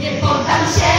La importancia